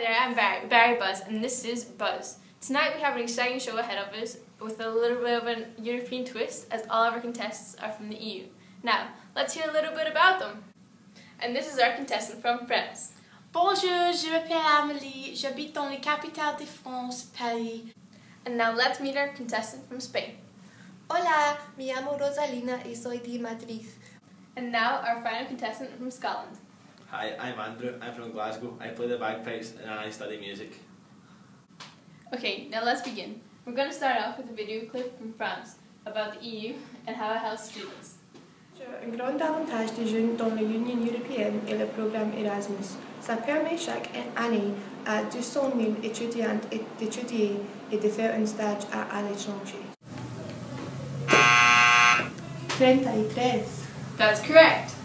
there, I'm Barry, Barry Buzz, and this is Buzz. Tonight we have an exciting show ahead of us with a little bit of a European twist, as all of our contestants are from the EU. Now, let's hear a little bit about them. And this is our contestant from France. Bonjour, je m'appelle Amélie, j'habite dans la capitale de France, Paris. And now let's meet our contestant from Spain. Hola, me llamo Rosalina y soy de Madrid. And now our final contestant from Scotland. Hi, I'm Andrew. I'm from Glasgow. I play the bagpipes and I study music. Okay, now let's begin. We're going to start off with a video clip from France about the EU and how it helps students. Un grand avantage des jeunes dans l'Union européenne est le programme Erasmus. Ça permet chaque année à 200 000 étudiants d'étudier et de faire un stage à, à l'étranger. 33. That's correct.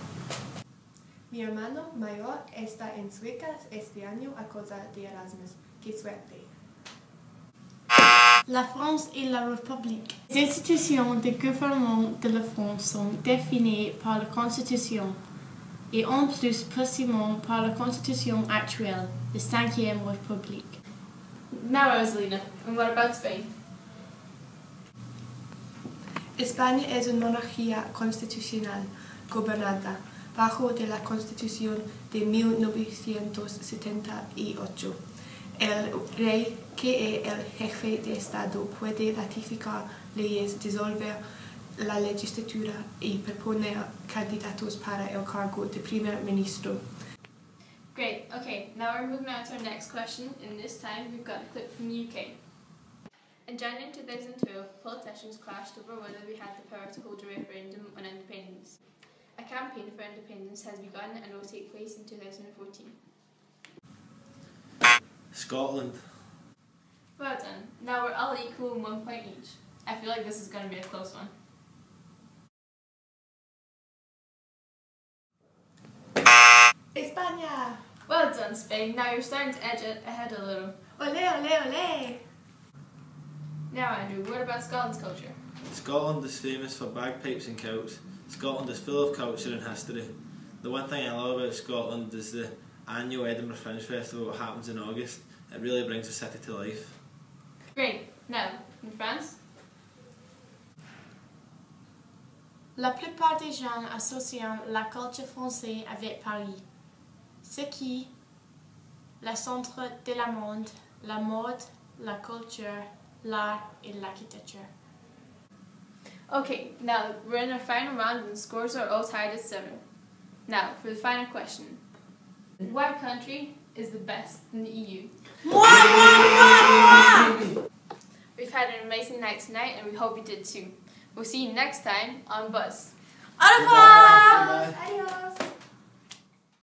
Mi hermano mayor está en Suecia este año a causa de Erasmus. ¡Qué suerte! La France et la République. Les institutions de gouvernement de la France sont définies par la Constitution et en plus précisément par la Constitution actuelle, la Cinquième République. Now, Rosalina, and what about Spain? España es una monarquía constitucional gobernada bajo de la Constitución de 1978. El rey, que es el jefe de Estado, puede ratificar leyes, disolver la legislatura y proponer candidatos para el cargo de primer ministro. Great, okay, now we're moving on to our next question, and this time we've got a clip from the UK. In January 2012, politicians clashed over whether we had the power to hold a referendum on independence. A campaign for independence has begun and will take place in 2014. Scotland. Well done. Now we're all equal in one point each. I feel like this is going to be a close one. España! Well done, Spain. Now you're starting to edge it ahead a little. Ole, ole, ole! Now, Andrew, what about Scotland's culture? Scotland is famous for bagpipes and kilts. Scotland is full of culture and history. The one thing I love about Scotland is the annual Edinburgh Fringe Festival that happens in August. It really brings the city to life. Great. Now, in France? La plupart des gens associent la culture française avec Paris, ce qui le centre de la monde, la mode, la culture, l'art et l'architecture. Okay, now we're in our final round and the scores are all tied at 7. Now, for the final question. What country is the best in the EU? We've had an amazing night tonight and we hope you did too. We'll see you next time on Buzz. Au revoir! Adios!